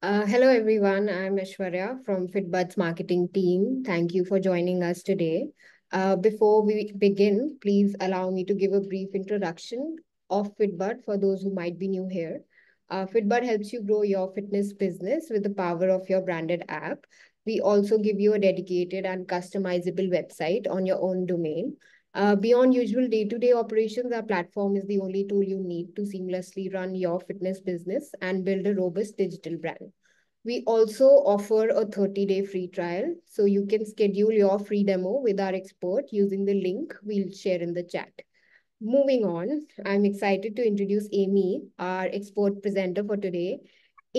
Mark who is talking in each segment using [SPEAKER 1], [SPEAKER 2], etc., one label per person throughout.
[SPEAKER 1] Uh, hello, everyone. I'm Ashwarya from FitBudd's marketing team. Thank you for joining us today. Uh, before we begin, please allow me to give a brief introduction of FitBudd for those who might be new here. Uh, FitBudd helps you grow your fitness business with the power of your branded app. We also give you a dedicated and customizable website on your own domain. Uh, beyond usual day-to-day operations, our platform is the only tool you need to seamlessly run your fitness business and build a robust digital brand. We also offer a 30-day free trial, so you can schedule your free demo with our expert using the link we'll share in the chat. Moving on, I'm excited to introduce Amy, our expert presenter for today.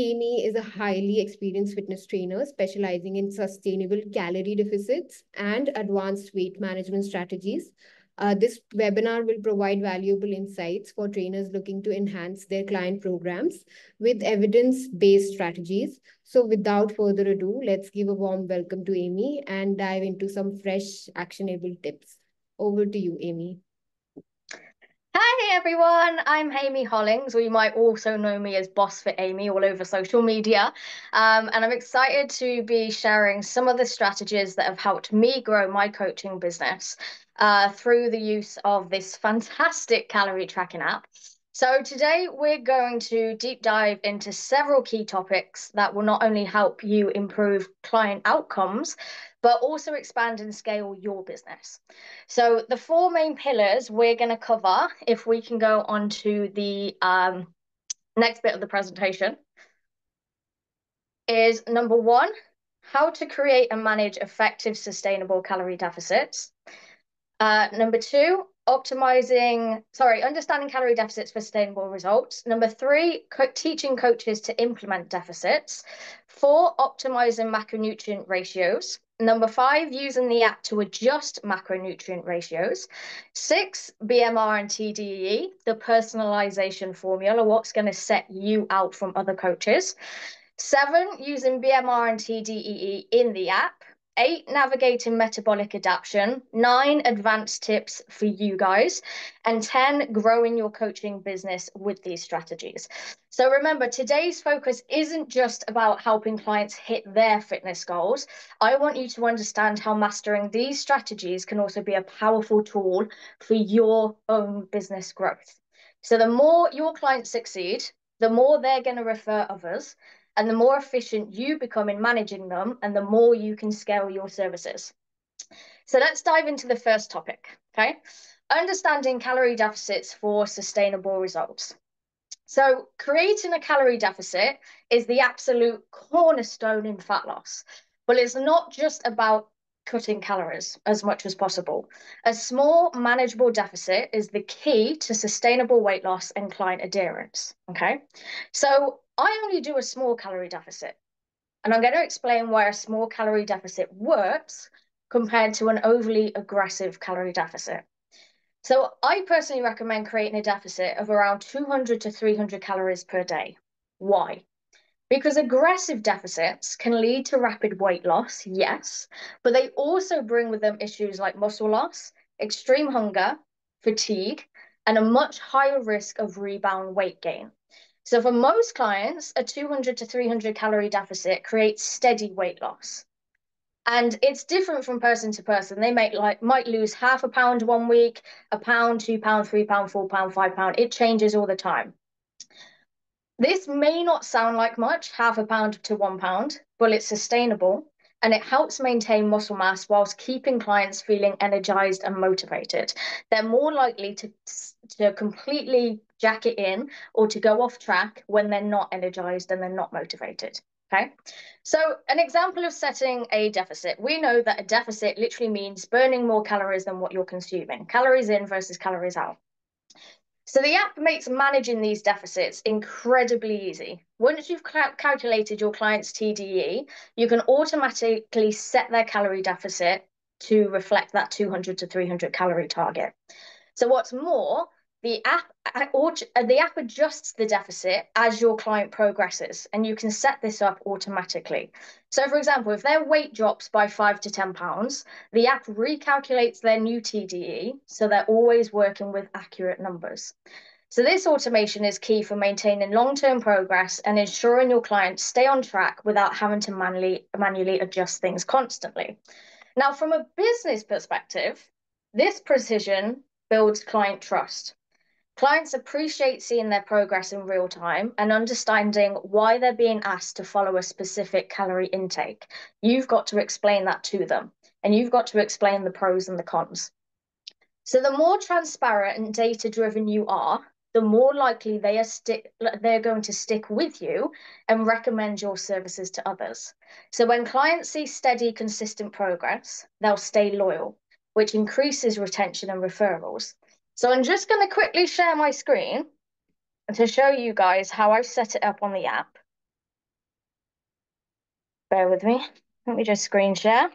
[SPEAKER 1] Amy is a highly experienced fitness trainer specializing in sustainable calorie deficits and advanced weight management strategies. Uh, this webinar will provide valuable insights for trainers looking to enhance their client programs with evidence-based strategies. So without further ado, let's give a warm welcome to Amy and dive into some fresh actionable tips. Over to you, Amy.
[SPEAKER 2] Hi everyone, I'm Amy Hollings, or you might also know me as Boss for Amy all over social media. Um, and I'm excited to be sharing some of the strategies that have helped me grow my coaching business uh, through the use of this fantastic calorie tracking app. So today we're going to deep dive into several key topics that will not only help you improve client outcomes, but also expand and scale your business. So the four main pillars we're going to cover, if we can go on to the um, next bit of the presentation, is number one, how to create and manage effective sustainable calorie deficits. Uh, number two, optimizing, sorry, understanding calorie deficits for sustainable results. Number three, co teaching coaches to implement deficits. Four, optimizing macronutrient ratios. Number five, using the app to adjust macronutrient ratios. Six, BMR and TDEE, the personalization formula, what's going to set you out from other coaches. Seven, using BMR and TDEE in the app eight, navigating metabolic adaptation, nine, advanced tips for you guys, and 10, growing your coaching business with these strategies. So remember, today's focus isn't just about helping clients hit their fitness goals. I want you to understand how mastering these strategies can also be a powerful tool for your own business growth. So the more your clients succeed, the more they're going to refer others, and the more efficient you become in managing them, and the more you can scale your services. So let's dive into the first topic, okay? Understanding calorie deficits for sustainable results. So creating a calorie deficit is the absolute cornerstone in fat loss. But it's not just about cutting calories as much as possible. A small, manageable deficit is the key to sustainable weight loss and client adherence. Okay. So I only do a small calorie deficit. And I'm going to explain why a small calorie deficit works compared to an overly aggressive calorie deficit. So I personally recommend creating a deficit of around 200 to 300 calories per day. Why? Because aggressive deficits can lead to rapid weight loss, yes, but they also bring with them issues like muscle loss, extreme hunger, fatigue, and a much higher risk of rebound weight gain. So for most clients, a 200 to 300 calorie deficit creates steady weight loss. And it's different from person to person. They might like might lose half a pound one week, a pound, two pound, three pound, four pound, five pound. It changes all the time. This may not sound like much, half a pound to one pound, but it's sustainable and it helps maintain muscle mass whilst keeping clients feeling energized and motivated. They're more likely to, to completely jack it in or to go off track when they're not energized and they're not motivated. Okay, so an example of setting a deficit. We know that a deficit literally means burning more calories than what you're consuming, calories in versus calories out. So the app makes managing these deficits incredibly easy. Once you've cal calculated your client's TDE, you can automatically set their calorie deficit to reflect that 200 to 300 calorie target. So what's more, the app uh, the app adjusts the deficit as your client progresses and you can set this up automatically so for example if their weight drops by 5 to 10 pounds the app recalculates their new tde so they're always working with accurate numbers So this automation is key for maintaining long-term progress and ensuring your clients stay on track without having to manually, manually adjust things constantly. Now, from a business perspective, this precision builds client trust. Clients appreciate seeing their progress in real time and understanding why they're being asked to follow a specific calorie intake. You've got to explain that to them, and you've got to explain the pros and the cons. So the more transparent and data driven you are, the more likely they are stick they're going to stick with you and recommend your services to others. So when clients see steady, consistent progress, they'll stay loyal, which increases retention and referrals. So I'm just going to quickly share my screen to show you guys how I've set it up on the app. Bear with me. Let me just screen share.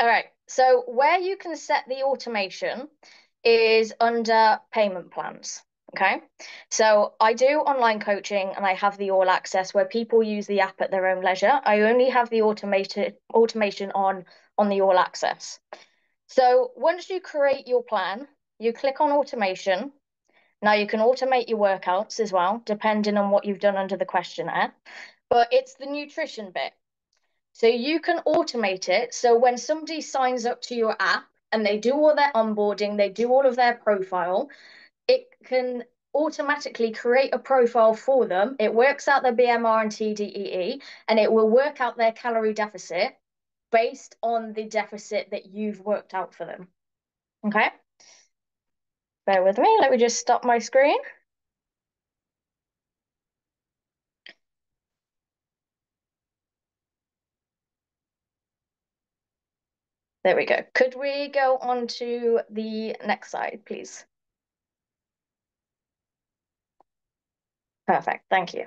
[SPEAKER 2] All right, so where you can set the automation is under payment plans. Okay, so I do online coaching and I have the all access where people use the app at their own leisure. I only have the automated automation on on the all access. So once you create your plan, you click on automation. Now you can automate your workouts as well, depending on what you've done under the questionnaire, but it's the nutrition bit. So you can automate it. So when somebody signs up to your app and they do all their onboarding, they do all of their profile, it can automatically create a profile for them. It works out their BMR and TDEE, and it will work out their calorie deficit based on the deficit that you've worked out for them. Okay? Bear with me. Let me just stop my screen. There we go. Could we go on to the next slide, please? Perfect. Thank you.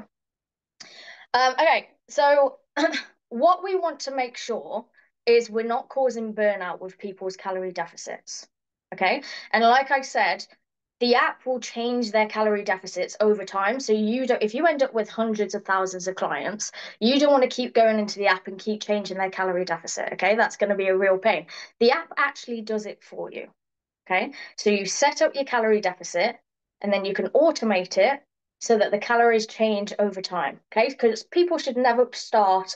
[SPEAKER 2] Um, okay, so what we want to make sure is we're not causing burnout with people's calorie deficits. Okay. And like I said, the app will change their calorie deficits over time. So you don't, if you end up with hundreds of thousands of clients, you don't want to keep going into the app and keep changing their calorie deficit. Okay. That's going to be a real pain. The app actually does it for you. Okay. So you set up your calorie deficit and then you can automate it so that the calories change over time. Okay. Because people should never start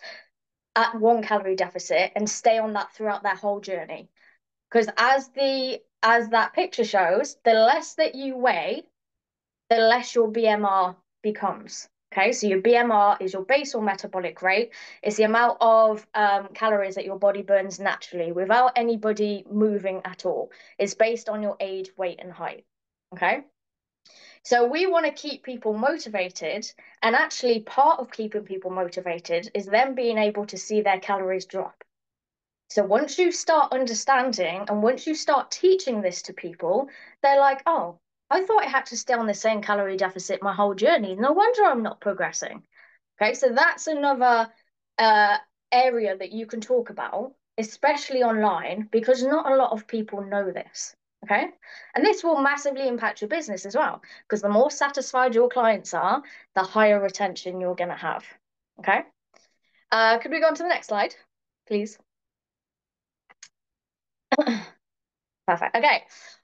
[SPEAKER 2] at one calorie deficit and stay on that throughout their whole journey. Because as the as that picture shows, the less that you weigh, the less your BMR becomes. Okay, so your BMR is your basal metabolic rate. It's the amount of um, calories that your body burns naturally without anybody moving at all. It's based on your age, weight, and height. Okay. So we want to keep people motivated. And actually, part of keeping people motivated is them being able to see their calories drop. So once you start understanding and once you start teaching this to people, they're like, oh, I thought I had to stay on the same calorie deficit my whole journey. No wonder I'm not progressing. Okay, so that's another uh, area that you can talk about, especially online, because not a lot of people know this. Okay. And this will massively impact your business as well, because the more satisfied your clients are, the higher retention you're going to have. Okay. Uh, could we go on to the next slide, please? Perfect. Okay.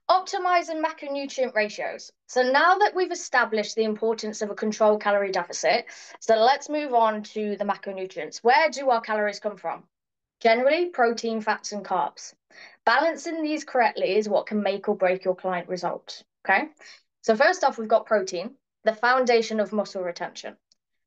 [SPEAKER 2] Optimizing macronutrient ratios. So now that we've established the importance of a controlled calorie deficit, so let's move on to the macronutrients. Where do our calories come from? Generally, protein, fats, and carbs. Balancing these correctly is what can make or break your client results. Okay. So, first off, we've got protein, the foundation of muscle retention.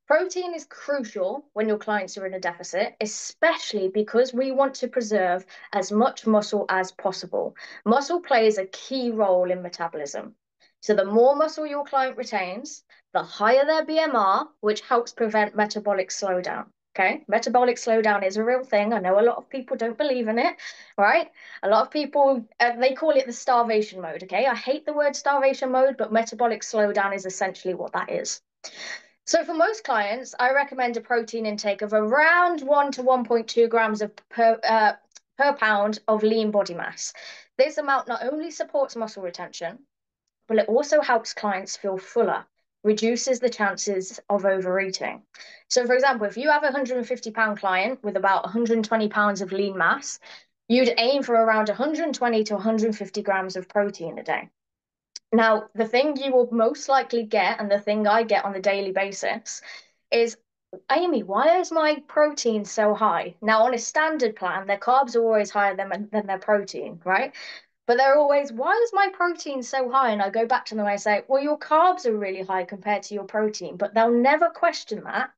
[SPEAKER 2] Protein is crucial when your clients are in a deficit, especially because we want to preserve as much muscle as possible. Muscle plays a key role in metabolism. So, the more muscle your client retains, the higher their BMR, which helps prevent metabolic slowdown. Okay, metabolic slowdown is a real thing. I know a lot of people don't believe in it, right? A lot of people, uh, they call it the starvation mode. Okay, I hate the word starvation mode, but metabolic slowdown is essentially what that is. So for most clients, I recommend a protein intake of around 1 to 1.2 grams of per, uh, per pound of lean body mass. This amount not only supports muscle retention, but it also helps clients feel fuller reduces the chances of overeating. So, for example, if you have a 150 pound client with about 120 pounds of lean mass, you'd aim for around 120 to 150 grams of protein a day. Now, the thing you will most likely get, and the thing I get on a daily basis, is Amy, why is my protein so high? Now, on a standard plan, their carbs are always higher than, than their protein, right? But they're always, why is my protein so high? And I go back to them and I say, well, your carbs are really high compared to your protein. But they'll never question that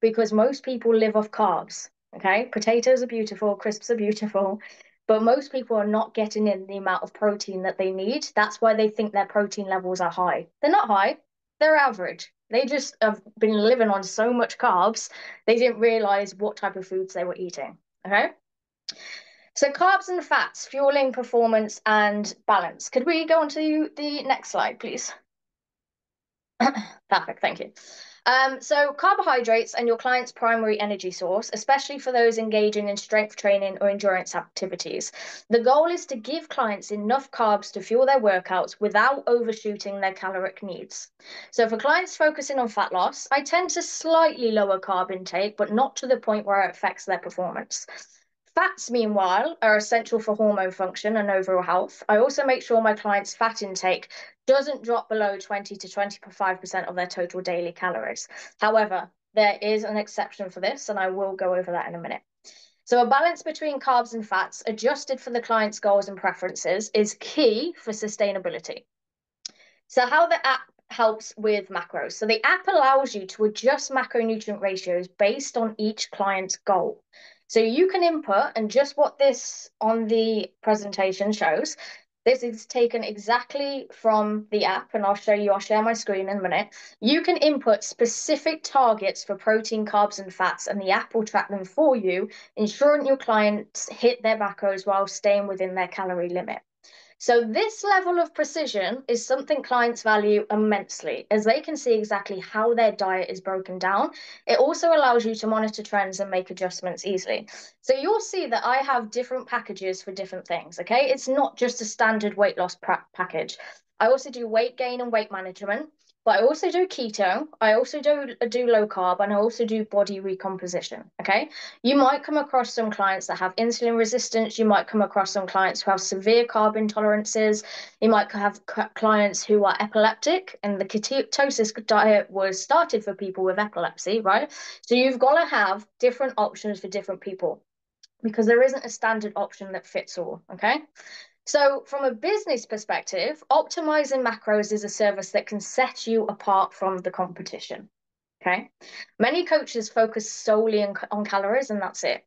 [SPEAKER 2] because most people live off carbs. Okay. Potatoes are beautiful, crisps are beautiful, but most people are not getting in the amount of protein that they need. That's why they think their protein levels are high. They're not high, they're average. They just have been living on so much carbs, they didn't realize what type of foods they were eating. Okay. So carbs and fats, fueling performance and balance. Could we go on to the next slide, please? Perfect, thank you. Um, so carbohydrates and your client's primary energy source, especially for those engaging in strength training or endurance activities. The goal is to give clients enough carbs to fuel their workouts without overshooting their caloric needs. So for clients focusing on fat loss, I tend to slightly lower carb intake, but not to the point where it affects their performance. Fats, meanwhile, are essential for hormone function and overall health. I also make sure my clients' fat intake doesn't drop below 20 to 25% of their total daily calories. However, there is an exception for this, and I will go over that in a minute. So, a balance between carbs and fats adjusted for the client's goals and preferences is key for sustainability. So, how the app helps with macros. So, the app allows you to adjust macronutrient ratios based on each client's goal. So you can input, and just what this on the presentation shows, this is taken exactly from the app, and I'll show you, I'll share my screen in a minute. You can input specific targets for protein, carbs, and fats, and the app will track them for you, ensuring your clients hit their macros while staying within their calorie limit. So this level of precision is something clients value immensely as they can see exactly how their diet is broken down. It also allows you to monitor trends and make adjustments easily. So you'll see that I have different packages for different things, okay? It's not just a standard weight loss package. I also do weight gain and weight management. But I also do keto, I also do uh, do low carb, and I also do body recomposition. Okay. You might come across some clients that have insulin resistance. You might come across some clients who have severe carb intolerances. You might have clients who are epileptic, and the ketosis diet was started for people with epilepsy, right? So you've got to have different options for different people because there isn't a standard option that fits all. Okay. So, from a business perspective, optimizing macros is a service that can set you apart from the competition. Okay. Many coaches focus solely on, on calories and that's it.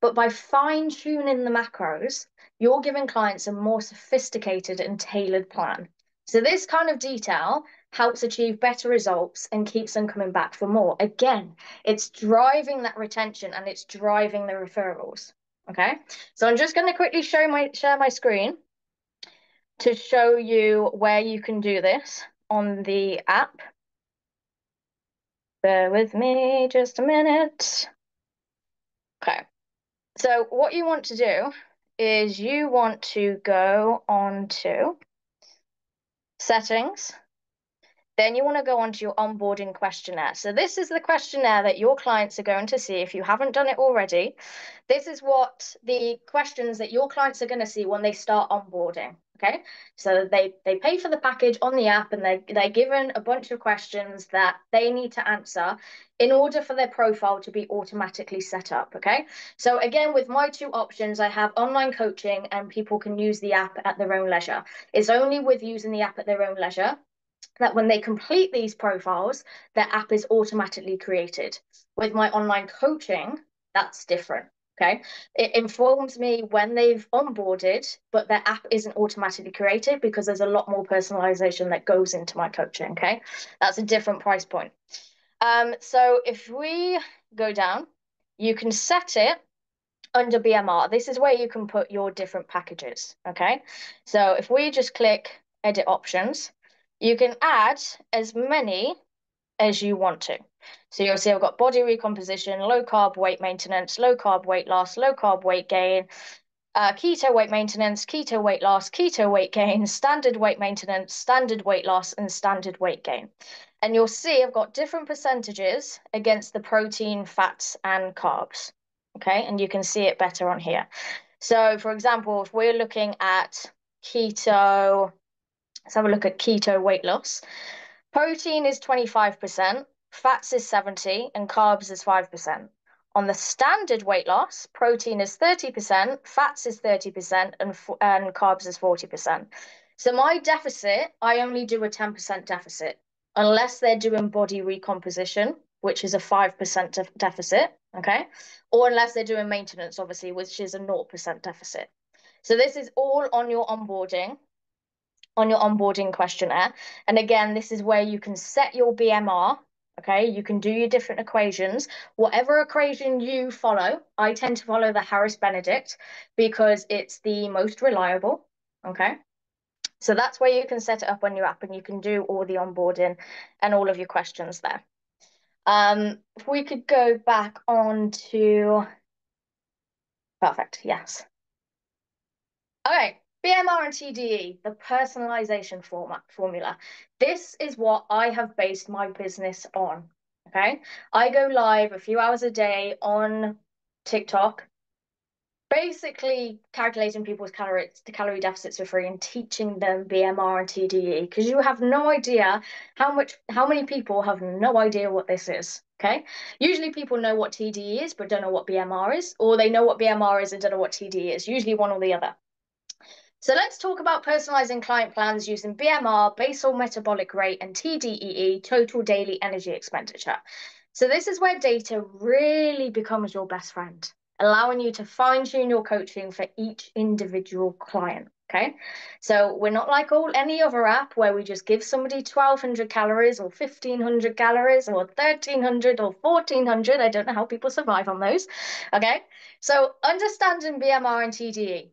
[SPEAKER 2] But by fine tuning the macros, you're giving clients a more sophisticated and tailored plan. So, this kind of detail helps achieve better results and keeps them coming back for more. Again, it's driving that retention and it's driving the referrals. Okay, so I'm just going to quickly show my share my screen to show you where you can do this on the app. Bear with me just a minute. Okay, so what you want to do is you want to go on to settings then you want to go on to your onboarding questionnaire. So this is the questionnaire that your clients are going to see if you haven't done it already. This is what the questions that your clients are going to see when they start onboarding. Okay, so they they pay for the package on the app and they they're given a bunch of questions that they need to answer in order for their profile to be automatically set up. Okay, so again, with my two options, I have online coaching and people can use the app at their own leisure. It's only with using the app at their own leisure that when they complete these profiles, their app is automatically created. With my online coaching, that's different. Okay. It informs me when they've onboarded, but their app isn't automatically created because there's a lot more personalization that goes into my coaching. Okay. That's a different price point. Um, so if we go down, you can set it under BMR. This is where you can put your different packages. Okay. So if we just click edit options, you can add as many as you want to. So you'll see I've got body recomposition, low carb weight maintenance, low carb weight loss, low carb weight gain, uh, keto weight maintenance, keto weight loss, keto weight gain, standard weight maintenance, standard weight loss, and standard weight gain. And you'll see I've got different percentages against the protein, fats, and carbs. Okay, and you can see it better on here. So, for example, if we're looking at keto Let's have a look at keto weight loss. Protein is 25%, fats is 70, and carbs is 5%. On the standard weight loss, protein is 30%, fats is 30%, and, and carbs is 40%. So my deficit, I only do a 10% deficit, unless they're doing body recomposition, which is a 5% de deficit, okay? Or unless they're doing maintenance, obviously, which is a 0% deficit. So this is all on your onboarding on your onboarding questionnaire. And again, this is where you can set your BMR. Okay, you can do your different equations. Whatever equation you follow, I tend to follow the Harris Benedict because it's the most reliable. Okay, so that's where you can set it up on your app and you can do all the onboarding and all of your questions there. Um, if we could go back on to, perfect, yes. Okay, BMR and TDE, the personalization format formula. This is what I have based my business on. Okay. I go live a few hours a day on TikTok, basically calculating people's calories, calorie, calorie deficits for free and teaching them BMR and TDE because you have no idea how much how many people have no idea what this is. Okay. Usually people know what TDE is, but don't know what BMR is, or they know what BMR is and don't know what TDE is, usually one or the other. So let's talk about personalizing client plans using BMR, basal metabolic rate, and TDEE, total daily energy expenditure. So this is where data really becomes your best friend, allowing you to fine tune your coaching for each individual client. Okay, so we're not like all any other app where we just give somebody 1200 calories or 1500 calories or 1300 or 1400. I don't know how people survive on those. Okay, so understanding BMR and TDE.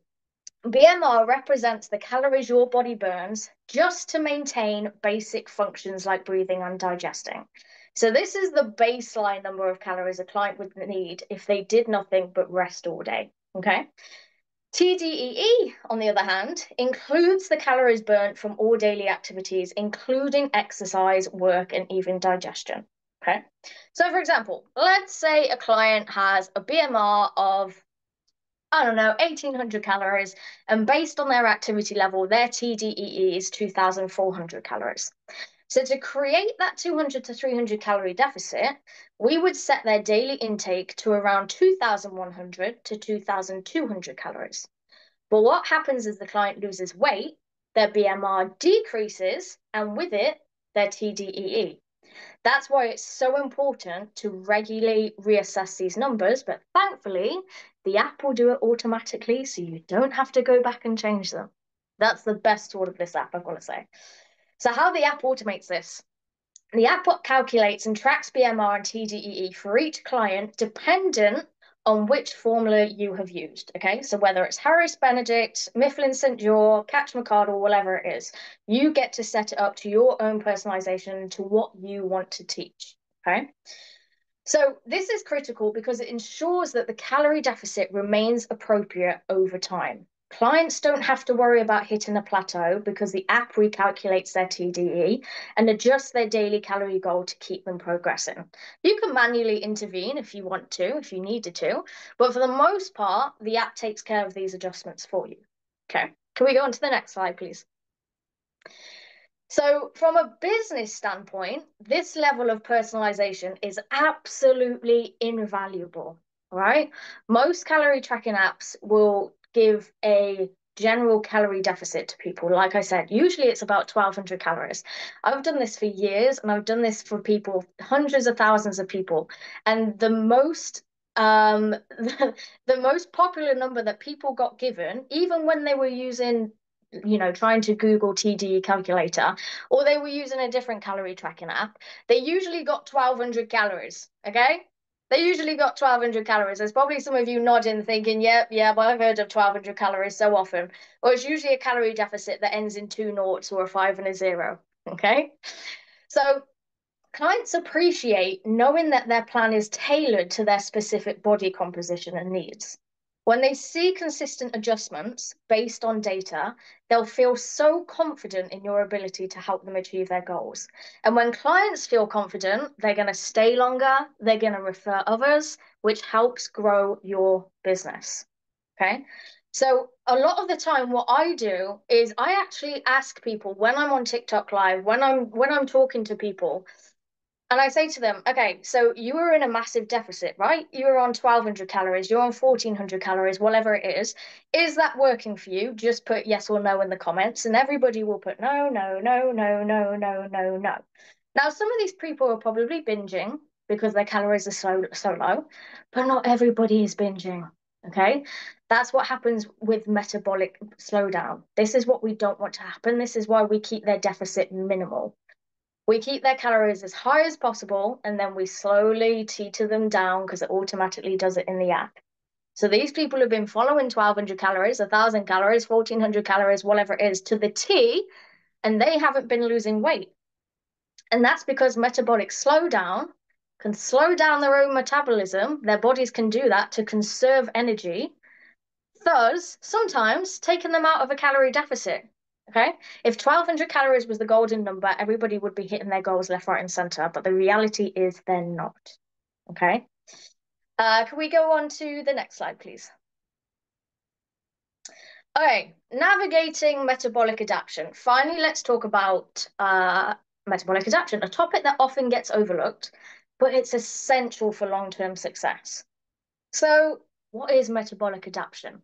[SPEAKER 2] BMR represents the calories your body burns just to maintain basic functions like breathing and digesting. So this is the baseline number of calories a client would need if they did nothing but rest all day, okay? TDEE, on the other hand, includes the calories burnt from all daily activities, including exercise, work, and even digestion. Okay. So, for example, let's say a client has a BMR of I don't know, 1800 calories. And based on their activity level, their TDEE is 2400 calories. So to create that 200 to 300 calorie deficit, we would set their daily intake to around 2100 to 2200 calories. But what happens as the client loses weight, their BMR decreases, and with it, their TDEE. That's why it's so important to regularly reassess these numbers. But thankfully, the app will do it automatically, so you don't have to go back and change them. That's the best tool of this app, I've got to say. So, how the app automates this? The app calculates and tracks BMR and TDEE for each client dependent on which formula you have used. Okay, so whether it's Harris Benedict, Mifflin St. Jeor, Katch McArdle, whatever it is, you get to set it up to your own personalization to what you want to teach. Okay. So this is critical because it ensures that the calorie deficit remains appropriate over time. Clients don't have to worry about hitting a plateau because the app recalculates their TDE and adjusts their daily calorie goal to keep them progressing. You can manually intervene if you want to, if you needed to, but for the most part, the app takes care of these adjustments for you. Okay, can we go on to the next slide, please? So, from a business standpoint, this level of personalization is absolutely invaluable, right? Most calorie tracking apps will give a general calorie deficit to people. Like I said, usually it's about 1200 calories. I've done this for years and I've done this for people, hundreds of thousands of people. And the most um the, the most popular number that people got given even when they were using you know trying to google td calculator or they were using a different calorie tracking app they usually got 1200 calories okay they usually got 1200 calories. There's probably some of you nodding, thinking, yep, yeah, but I've heard of 1200 calories so often. Well, it's usually a calorie deficit that ends in two noughts or a five and a zero. Okay. So clients appreciate knowing that their plan is tailored to their specific body composition and needs. When they see consistent adjustments based on data, they'll feel so confident in your ability to help them achieve their goals. And when clients feel confident, they're going to stay longer, they're going to refer others, which helps grow your business. Okay. So a lot of the time what I do is I actually ask people when I'm on TikTok live, when I'm when I'm talking to people, and I say to them, okay, so you were in a massive deficit, right? You were on 1200 calories, you're on 1400 calories, whatever it is. Is that working for you? Just put yes or no in the comments, and everybody will put no, no, no, no, no, no, no, no. Now, some of these people are probably binging because their calories are so, so low, but not everybody is binging. Okay, that's what happens with metabolic slowdown. This is what we don't want to happen. This is why we keep their deficit minimal. We keep their calories as high as possible and then we slowly teeter them down because it automatically does it in the app. So these people have been following 1200 calories, 1000 calories, 1400 calories, whatever it is to the T, and they haven't been losing weight. And that's because metabolic slowdown can slow down their own metabolism. Their bodies can do that to conserve energy, thus sometimes taking them out of a calorie deficit. Okay, if 1200 calories was the golden number, everybody would be hitting their goals left, right, and center. But the reality is they're not. Okay, uh, can we go on to the next slide, please? Okay, navigating metabolic adaptation. Finally, let's talk about uh, metabolic adaptation, a topic that often gets overlooked but it's essential for long-term success. So what is metabolic adaptation?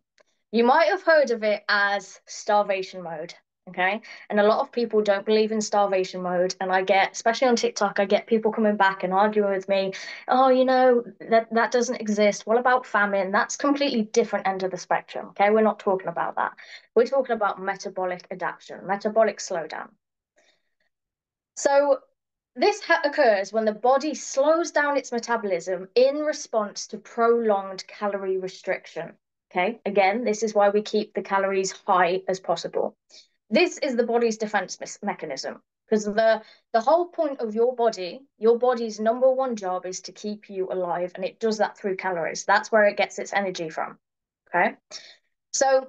[SPEAKER 2] You might have heard of it as starvation mode, okay? And a lot of people don't believe in starvation mode. And I get, especially on TikTok, I get people coming back and arguing with me, oh, you know, that, that doesn't exist. What about famine? That's completely different end of the spectrum, okay? We're not talking about that. We're talking about metabolic adaptation, metabolic slowdown. So this occurs when the body slows down its metabolism in response to prolonged calorie restriction. Okay, again, this is why we keep the calories high as possible. This is the body's defense mechanism because the, the whole point of your body, your body's number one job is to keep you alive, and it does that through calories. That's where it gets its energy from. Okay, so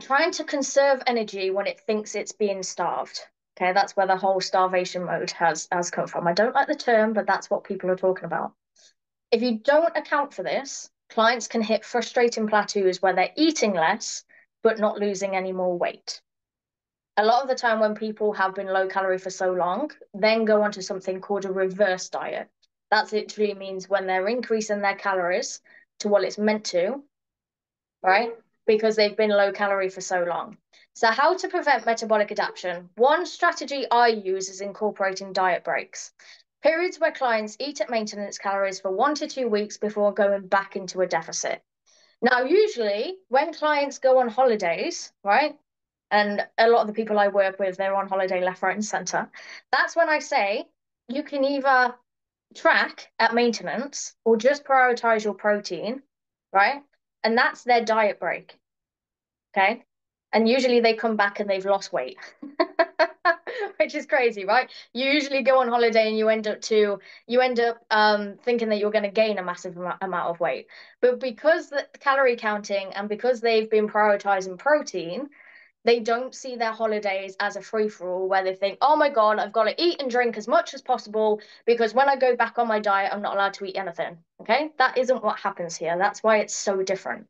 [SPEAKER 2] trying to conserve energy when it thinks it's being starved Okay, that's where the whole starvation mode has, has come from. I don't like the term, but that's what people are talking about. If you don't account for this, clients can hit frustrating plateaus where they're eating less, but not losing any more weight. A lot of the time when people have been low calorie for so long, then go on to something called a reverse diet. That literally means when they're increasing their calories to what it's meant to, right? Because they've been low calorie for so long. So how to prevent metabolic adaptation? One strategy I use is incorporating diet breaks. Periods where clients eat at maintenance calories for one to two weeks before going back into a deficit. Now, usually when clients go on holidays, right? And a lot of the people I work with, they're on holiday left, right, and center. That's when I say you can either track at maintenance or just prioritize your protein, right? And that's their diet break. Okay and usually they come back and they've lost weight which is crazy right you usually go on holiday and you end up to you end up um, thinking that you're going to gain a massive amount of weight but because the calorie counting and because they've been prioritizing protein they don't see their holidays as a free for all where they think, oh my God, I've got to eat and drink as much as possible because when I go back on my diet, I'm not allowed to eat anything. Okay. That isn't what happens here. That's why it's so different.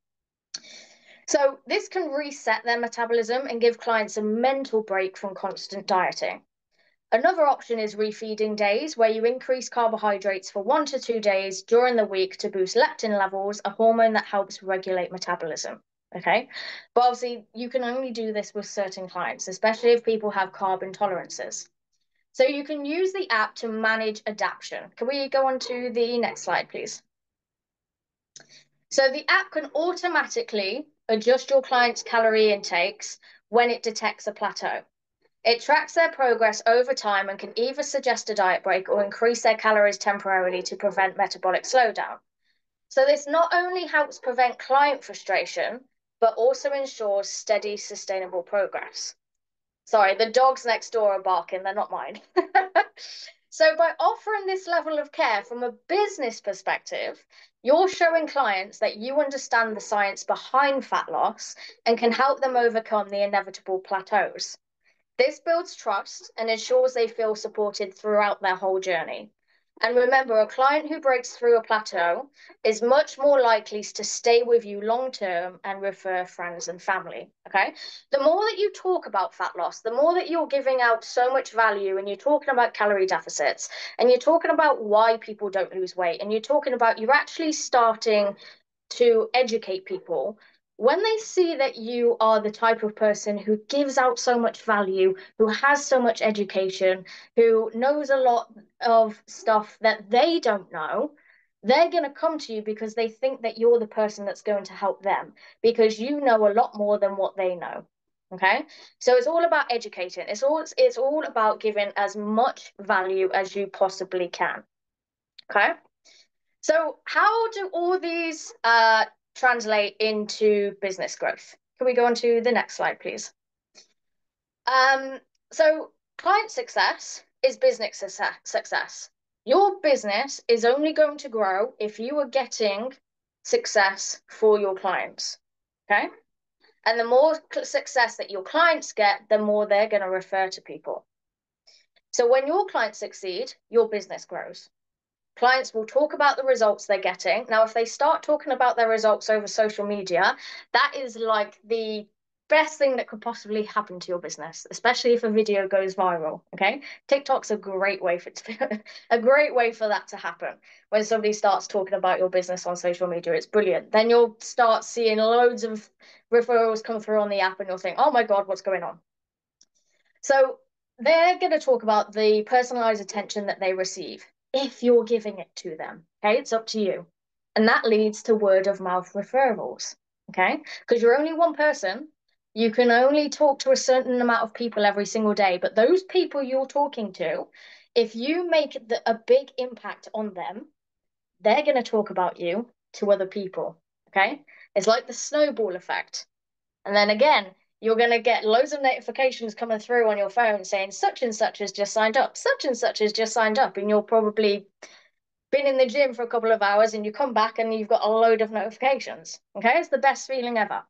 [SPEAKER 2] So this can reset their metabolism and give clients a mental break from constant dieting. Another option is refeeding days, where you increase carbohydrates for one to two days during the week to boost leptin levels, a hormone that helps regulate metabolism. Okay, but obviously you can only do this with certain clients, especially if people have carb intolerances. So you can use the app to manage adaptation. Can we go on to the next slide, please? So the app can automatically adjust your client's calorie intakes when it detects a plateau. It tracks their progress over time and can either suggest a diet break or increase their calories temporarily to prevent metabolic slowdown. So, this not only helps prevent client frustration, but also ensures steady, sustainable progress. Sorry, the dogs next door are barking, they're not mine. So, by offering this level of care from a business perspective, you're showing clients that you understand the science behind fat loss and can help them overcome the inevitable plateaus. This builds trust and ensures they feel supported throughout their whole journey. And remember, a client who breaks through a plateau is much more likely to stay with you long term and refer friends and family. Okay. The more that you talk about fat loss, the more that you're giving out so much value and you're talking about calorie deficits and you're talking about why people don't lose weight and you're talking about you're actually starting to educate people when they see that you are the type of person who gives out so much value, who has so much education, who knows a lot of stuff that they don't know, they're going to come to you because they think that you're the person that's going to help them because you know a lot more than what they know. Okay, so it's all about educating. It's all it's all about giving as much value as you possibly can. Okay, so how do all these uh, translate into business growth. Can we go on to the next slide, please? Um, so client success is business success. Your business is only going to grow if you are getting success for your clients. Okay. And the more success that your clients get, the more they're going to refer to people. So when your clients succeed, your business grows. Clients will talk about the results they're getting. Now, if they start talking about their results over social media, that is like the best thing that could possibly happen to your business, especially if a video goes viral. Okay, TikTok's a great way for a great way for that to happen. When somebody starts talking about your business on social media, it's brilliant. Then you'll start seeing loads of referrals come through on the app, and you'll think, "Oh my god, what's going on?" So they're going to talk about the personalized attention that they receive if you're giving it to them. Okay, it's up to you. And that leads to word of mouth referrals. Okay, because you're only one person. You can only talk to a certain amount of people every single day. But those people you're talking to, if you make the, a big impact on them, they're going to talk about you to other people. Okay, it's like the snowball effect. And then again, you're going to get loads of notifications coming through on your phone saying such and such has just signed up, such and such has just signed up, and you're probably been in the gym for a couple of hours and you come back and you've got a load of notifications. Okay, it's the best feeling ever.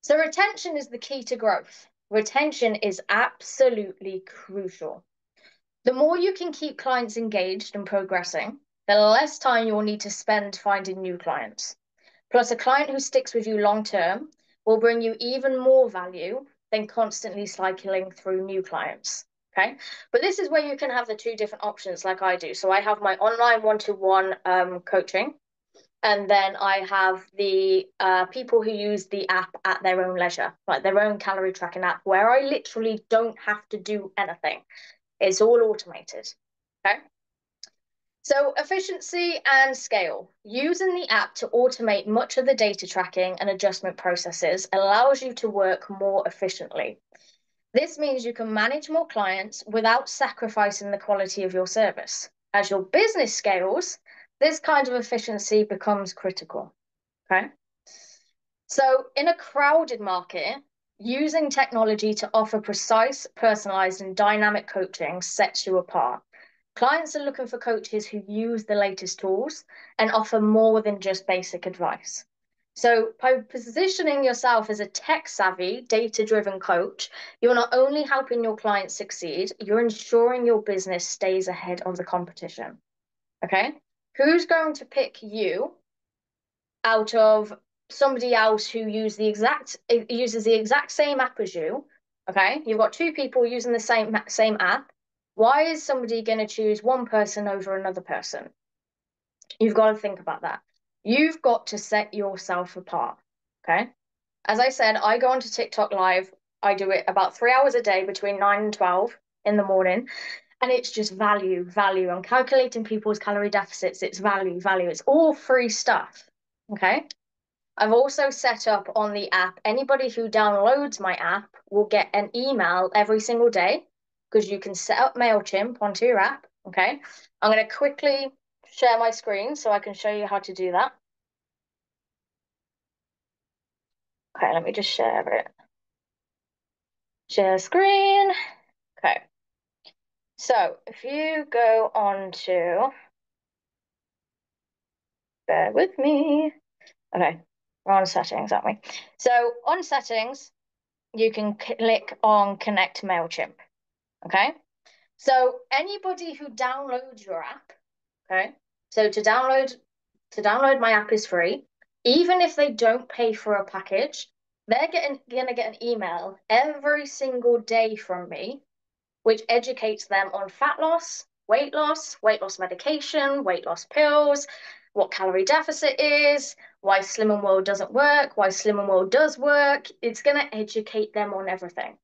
[SPEAKER 2] So, retention is the key to growth. Retention is absolutely crucial. The more you can keep clients engaged and progressing, the less time you'll need to spend finding new clients. Plus, a client who sticks with you long term will bring you even more value than constantly cycling through new clients. Okay. But this is where you can have the two different options, like I do. So I have my online one to one coaching. And then I have the uh, people who use the app at their own leisure, like their own calorie tracking app, where I literally don't have to do anything. It's all automated. Okay. So efficiency and scale. Using the app to automate much of the data tracking and adjustment processes allows you to work more efficiently. This means you can manage more clients without sacrificing the quality of your service. As your business scales, this kind of efficiency becomes critical. Okay. So in a crowded market, using technology to offer precise, personalized, and dynamic coaching sets you apart. Clients are looking for coaches who use the latest tools and offer more than just basic advice. So, by positioning yourself as a tech savvy, data driven coach, you're not only helping your clients succeed, you're ensuring your business stays ahead of the competition. Okay? Who's going to pick you out of somebody else who use the exact uses the exact same app as you? Okay? You've got two people using the same same app why is somebody going to choose one person over another person? You've got to think about that. You've got to set yourself apart. Okay. As I said, I go onto TikTok live. I do it about three hours a day between nine and 12 in the morning. And it's just value, value. I'm calculating people's calorie deficits. It's value, value. It's all free stuff. Okay. I've also set up on the app, anybody who downloads my app will get an email every single day because you can set up MailChimp onto your app. Okay. I'm going to quickly share my screen so I can show you how to do that. Okay, let me just share it. Share screen. Okay. So if you go on to, bear with me. Okay, we're on settings, aren't we? So on settings, you can click on connect MailChimp. Okay. So anybody who downloads your app Okay. So to download to download my app is free. Even if they don't pay for a package, they're getting gonna get an email every single day from me, which educates them on fat loss, weight loss, weight loss medication, weight loss pills, what calorie deficit is, why Slimming World doesn't work, why Slimming World does work. It's going to educate them on everything.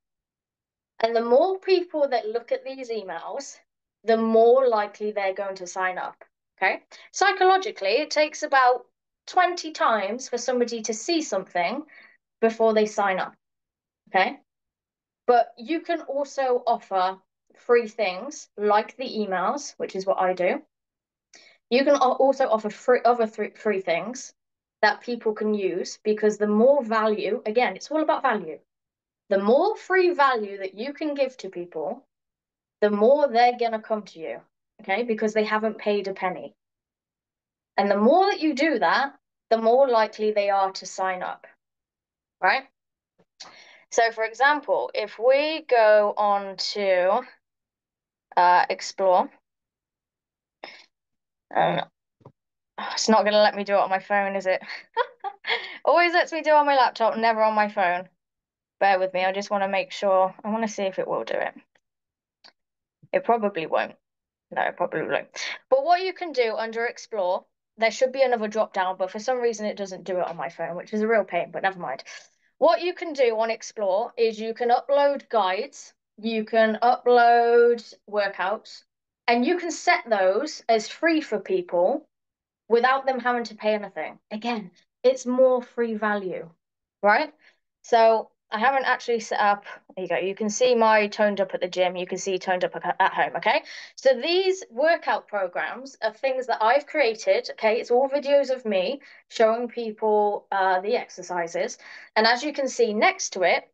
[SPEAKER 2] And the more people that look at these emails, the more likely they're going to sign up. Okay. Psychologically, it takes about 20 times for somebody to see something before they sign up. Okay. But you can also offer free things like the emails, which is what I do. You can also offer free other free things that people can use because the more value, again, it's all about value. The more free value that you can give to people, the more they're going to come to you, okay? Because they haven't paid a penny. And the more that you do that, the more likely they are to sign up, right? So, for example, if we go on to uh, Explore, um, it's not going to let me do it on my phone, is it? Always lets me do it on my laptop, never on my phone. Bear with me. I just want to make sure. I want to see if it will do it. It probably won't. No, it probably won't. But what you can do under Explore, there should be another drop down, but for some reason it doesn't do it on my phone, which is a real pain, but never mind. What you can do on Explore is you can upload guides, you can upload workouts, and you can set those as free for people without them having to pay anything. Again, it's more free value, right? So I haven't actually set up, there you go, you can see my toned up at the gym, you can see toned up at home, okay? So these workout programs are things that I've created, okay? It's all videos of me showing people uh, the exercises. And as you can see next to it,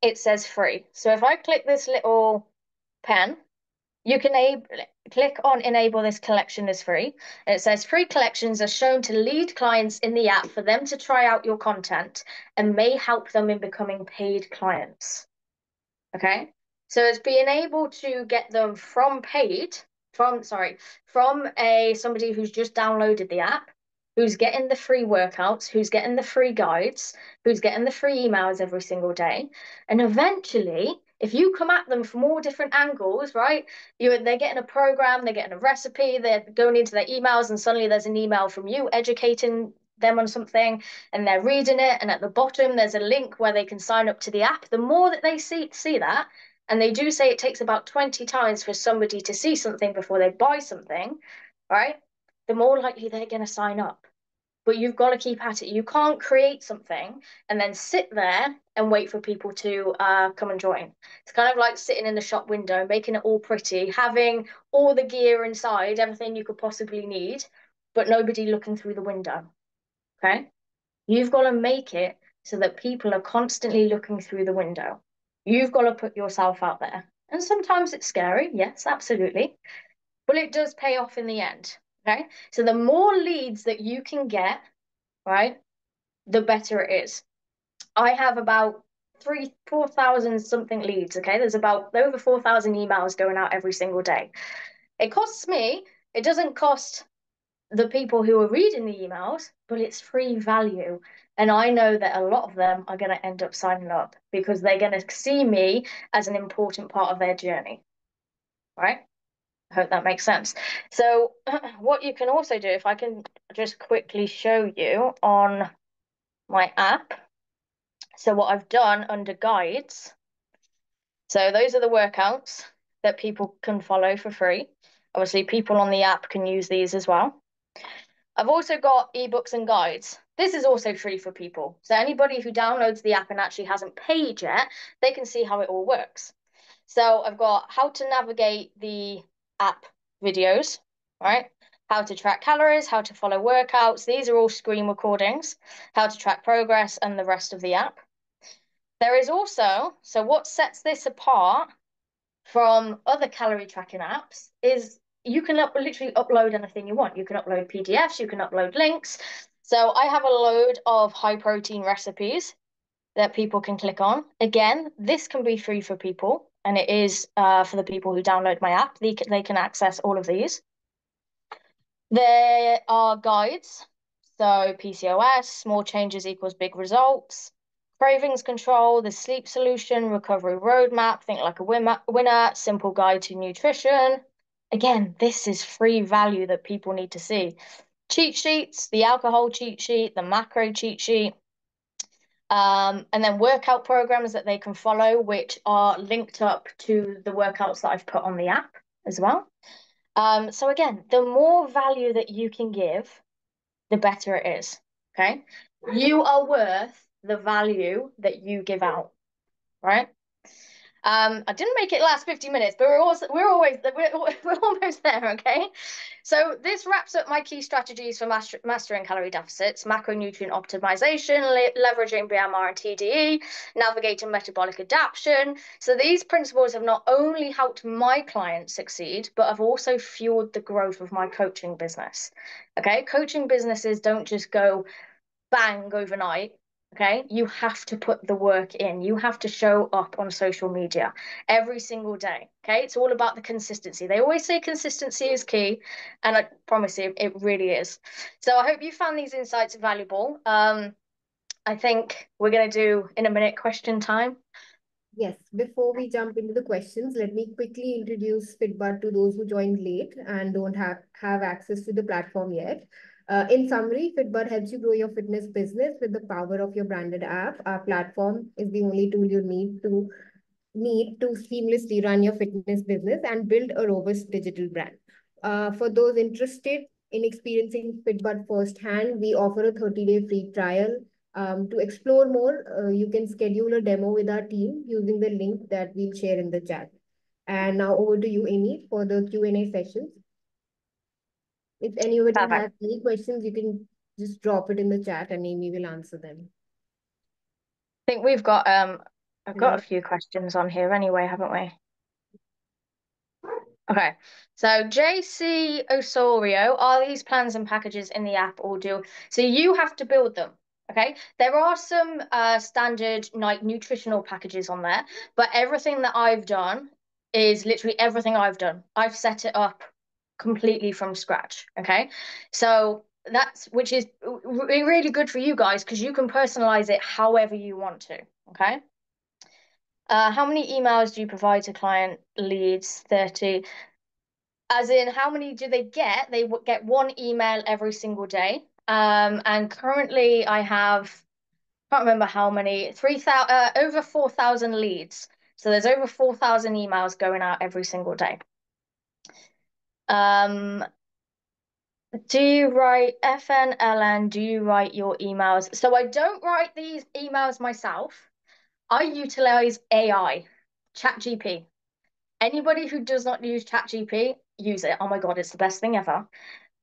[SPEAKER 2] it says free. So if I click this little pen, you can click on enable this collection is free. And it says free collections are shown to lead clients in the app for them to try out your content and may help them in becoming paid clients. Okay. So it's being able to get them from paid, from sorry, from a somebody who's just downloaded the app, who's getting the free workouts, who's getting the free guides, who's getting the free emails every single day. And eventually if you come at them from all different angles, right? You they're getting a program, they're getting a recipe, they're going into their emails, and suddenly there's an email from you educating them on something and they're reading it and at the bottom there's a link where they can sign up to the app the more that they see see that and they do say it takes about 20 times for somebody to see something before they buy something right the more likely they're going to sign up but you've got to keep at it. You can't create something and then sit there and wait for people to uh, come and join. It's kind of like sitting in the shop window, making it all pretty, having all the gear inside, everything you could possibly need, but nobody looking through the window. Okay? You've got to make it so that people are constantly looking through the window. You've got to put yourself out there. And sometimes it's scary, yes, absolutely. But it does pay off in the end. Okay. So the more leads that you can get, right, the better it is. I have about three, 4,000 something leads. Okay. There's about over 4,000 emails going out every single day. It costs me, it doesn't cost the people who are reading the emails, but it's free value. And I know that a lot of them are going to end up signing up because they're going to see me as an important part of their journey. Right? Hope that makes sense. So what you can also do, if I can just quickly show you on my app. So what I've done under guides, so those are the workouts that people can follow for free. Obviously, people on the app can use these as well. I've also got ebooks and guides. This is also free for people. So anybody who downloads the app and actually hasn't paid yet, they can see how it all works. So I've got how to navigate the app videos, right? How to track calories, how to follow workouts. These are all screen recordings, how to track progress, and the rest of the app. There is also, so what sets this apart from other calorie tracking apps is you can up, literally upload anything you want. You can upload PDFs, you can upload links. So I have a load of high protein recipes that people can click on. Again, this can be free for people and it is uh, for the people who download my app. They, they can access all of these. There are guides. So PCOS, small changes equals big results. Cravings control, the sleep solution, recovery roadmap, think like a winner, simple guide to nutrition. Again, this is free value that people need to see. Cheat sheets, the alcohol cheat sheet, the macro cheat sheet, um, and then workout programs that they can follow, which are linked up to the workouts that I've put on the app as well. Um, so again, the more value that you can give, the better it is. Okay. You are worth the value that you give out, right? Um, I didn't make it last 50 minutes, but we're also we're always we're, we're almost there, okay? So this wraps up my key strategies for master, mastering calorie deficits, macronutrient optimization, le leveraging BMR and TDEE, navigating metabolic adaptation. So these principles have not only helped my clients succeed, but have also fueled the growth of my coaching business. Okay, coaching businesses don't just go bang overnight Okay, you have to put the work in. You have to show up on social media every single day. Okay, it's all about the consistency. They always say consistency is key, and I promise you, it really is. So I hope you found these insights valuable. Um, I think we're going to do in a minute question time.
[SPEAKER 1] Yes, before we jump into the questions, let me quickly introduce FitBudd to those who joined late and don't have, have access to the platform yet. Uh, in summary, FitBudd helps you grow your fitness business with the power of your branded app. Our platform is the only tool you need to need to seamlessly run your fitness business and build a robust digital brand. Uh, for those interested in experiencing FitBudd firsthand, we offer a 30-day free trial. Um, to explore more, uh, you can schedule a demo with our team using the link that we'll share in the chat. And now over to you, Amy, for the Q&A sessions. If anybody Perfect. has any questions, you can just drop it in the chat and Amy will answer them.
[SPEAKER 2] I think we've got um I've got yeah. a few questions on here anyway, haven't we? Okay, so JC Osorio, are these plans and packages in the app or do so you have to build them? Okay, there are some uh, standard like nutritional packages on there, but everything that I've done is literally everything I've done. I've set it up completely from scratch. Okay. So that's which is really good for you guys because you can personalize it however you want to. Okay. Uh, how many emails do you provide to client leads? 30. As in, how many do they get? They get one email every single day. Um, and currently, I have, can't remember how many, 3,000, uh, over 4,000 leads. So there's over 4,000 emails going out every single day. Um, do you write FNLN? Do you write your emails? So I don't write these emails myself. I utilize AI, ChatGP. Anybody who does not use ChatGP, use it. Oh my God, it's the best thing ever.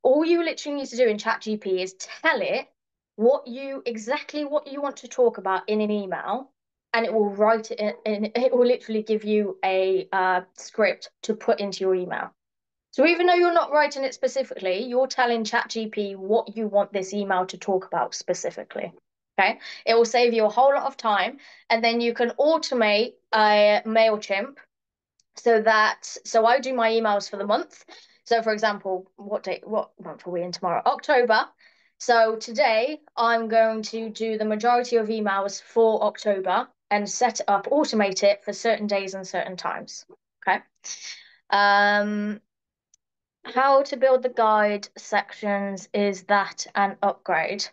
[SPEAKER 2] All you literally need to do in ChatGP is tell it what you exactly what you want to talk about in an email, and it will write it and it will literally give you a uh, script to put into your email. So even though you're not writing it specifically, you're telling ChatGP what you want this email to talk about specifically. Okay, it will save you a whole lot of time, and then you can automate a Mailchimp so that so I do my emails for the month. So for example, what date? What month are we in tomorrow? October. So today I'm going to do the majority of emails for October and set up, automate it for certain days and certain times. Okay. Um, how to build the guide sections, is that an upgrade?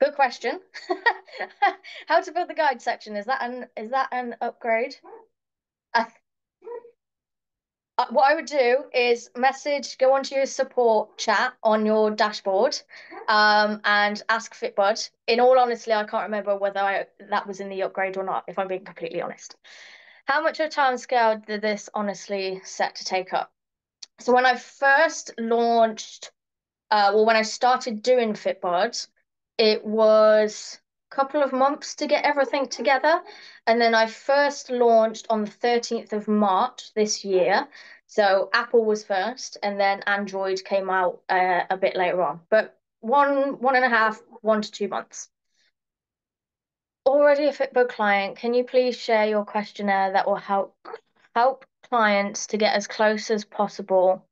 [SPEAKER 2] Good question. How to build the guide section, is that an is that an upgrade? Uh, uh, what I would do is message, go onto your support chat on your dashboard um, and ask FitBudd. In all honesty, I can't remember whether I, that was in the upgrade or not, if I'm being completely honest. How much of a time scale did this honestly set to take up? So when I first launched, uh, well, when I started doing FitBudd, it was a couple of months to get everything together. And then I first launched on the 13th of March this year. So Apple was first, and then Android came out uh, a bit later on. But one, one and a half, one to two months. Already a FitBudd client, can you please share your questionnaire that will help help clients to get as close as possible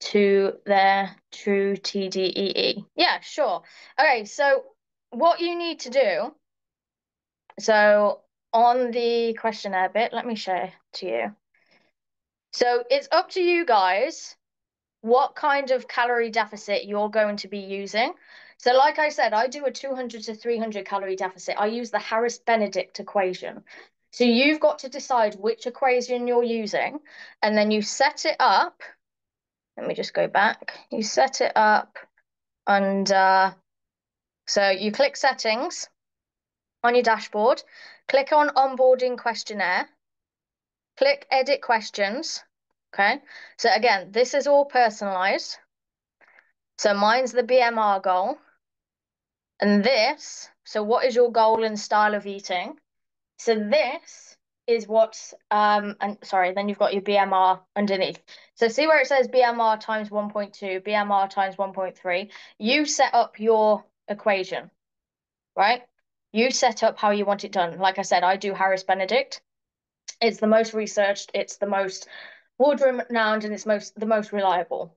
[SPEAKER 2] to their true TDEE? Yeah, sure. Okay, so what you need to do, so on the questionnaire bit, let me share to you. So it's up to you guys what kind of calorie deficit you're going to be using. So like I said, I do a 200 to 300 calorie deficit. I use the Harris-Benedict equation. So you've got to decide which equation you're using, and then you set it up. Let me just go back. You set it up under, so you click settings on your dashboard, click on onboarding questionnaire, click edit questions. Okay, so again, this is all personalized. So mine's the BMR goal. And this, so what is your goal and style of eating? So this is what's, um, and sorry, then you've got your BMR underneath. So see where it says BMR times 1.2, BMR times 1.3. You set up your equation, right? You set up how you want it done. Like I said, I do Harris Benedict. It's the most researched, it's the most world renowned, and it's most the most reliable.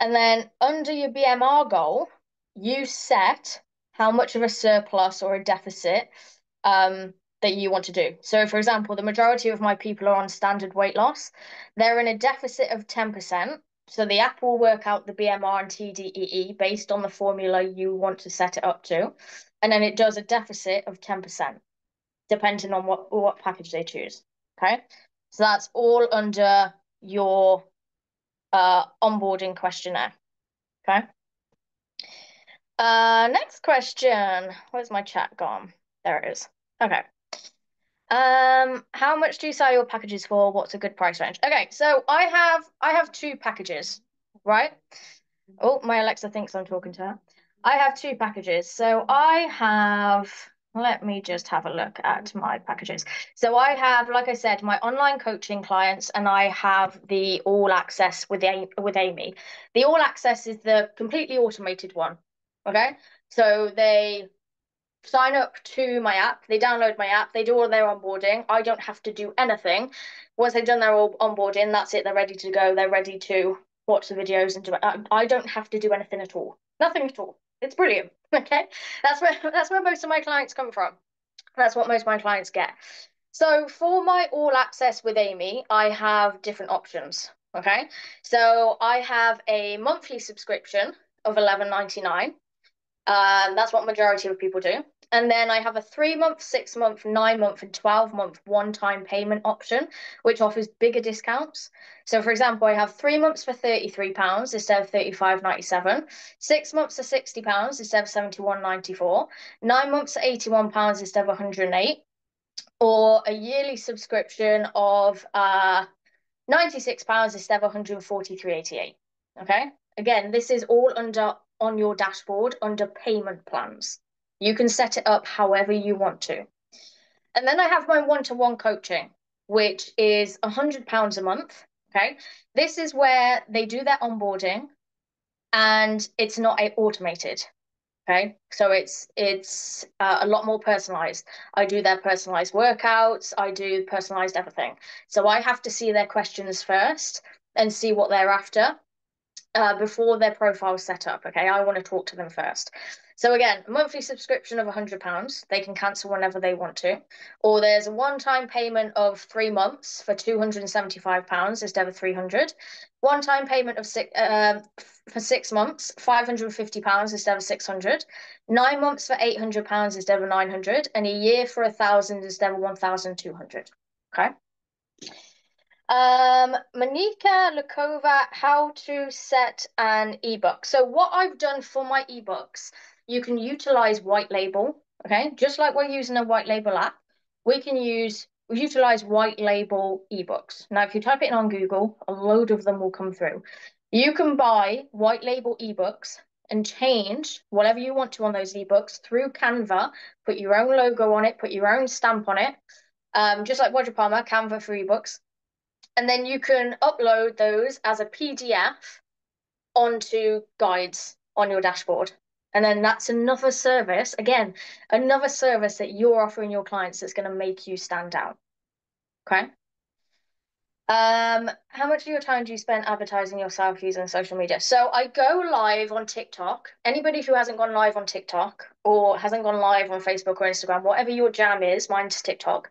[SPEAKER 2] And then under your BMR goal, you set how much of a surplus or a deficit um, that you want to do. So, for example, the majority of my people are on standard weight loss. They're in a deficit of 10%. So the app will work out the BMR and TDEE based on the formula you want to set it up to. And then it does a deficit of 10%, depending on what, what package they choose. Okay. So that's all under your uh, onboarding questionnaire. Okay. Uh, next question. Where's my chat gone? There it is. Okay. Um, how much do you sell your packages for? What's a good price range? Okay, so I have I have two packages, right? Oh, my Alexa thinks I'm talking to her. I have two packages. So I have let me just have a look at my packages. So I have, like I said, my online coaching clients, and I have the all access with a- with Amy. The all access is the completely automated one. Okay, so they sign up to my app, they download my app, they do all their onboarding. I don't have to do anything. Once they've done their onboarding, that's it. They're ready to go. They're ready to watch the videos and do it. Um, I don't have to do anything at all. Nothing at all. It's brilliant. Okay, that's where that's where most of my clients come from. That's what most of my clients get. So for my all access with Amy, I have different options. Okay, so I have a monthly subscription of $11.99. Um, that's what majority of people do. And then I have a three month, six month, nine month, and 12 month one time payment option, which offers bigger discounts. So, for example, I have three months for £33 instead of £35.97, six months for £60 instead of £71.94, nine months for £81 instead of 108 or a yearly subscription of uh, £96 instead of 143.88. Okay. Again, this is all under on your dashboard under payment plans. You can set it up however you want to. And then I have my one to one coaching, which is £100 a month. Okay. This is where they do their onboarding and it's not automated. Okay. So it's it's uh, a lot more personalized. I do their personalized workouts, I do personalized everything. So I have to see their questions first and see what they're after uh, before their profile set up. Okay, I want to talk to them first. So again, monthly subscription of £100. They can cancel whenever they want to. Or there's a one-time payment of three months for £275 instead of 300 One-time payment of six, uh, for six months, £550 instead of 600 Nine months for £800 instead of 900 And a year for a 1000 instead of 1200 Okay. Um, Monika Lukova, how to set an ebook. So what I've done for my ebooks, you can utilize white label, okay? Just like we're using a white label app, we can use utilize white label ebooks. Now, if you type it in on Google, a load of them will come through. You can buy white label ebooks and change whatever you want to on those ebooks through Canva, put your own logo on it, put your own stamp on it. Um, just like Roger Palmer, Canva for ebooks and then you can upload those as a PDF onto guides on your dashboard. And then that's another service, again, another service that you're offering your clients that's going to make you stand out. Okay. Um, how much of your time do you spend advertising yourself using social media? So I go live on TikTok. Anybody who hasn't gone live on TikTok or hasn't gone live on Facebook or Instagram, whatever your jam is, mine's TikTok,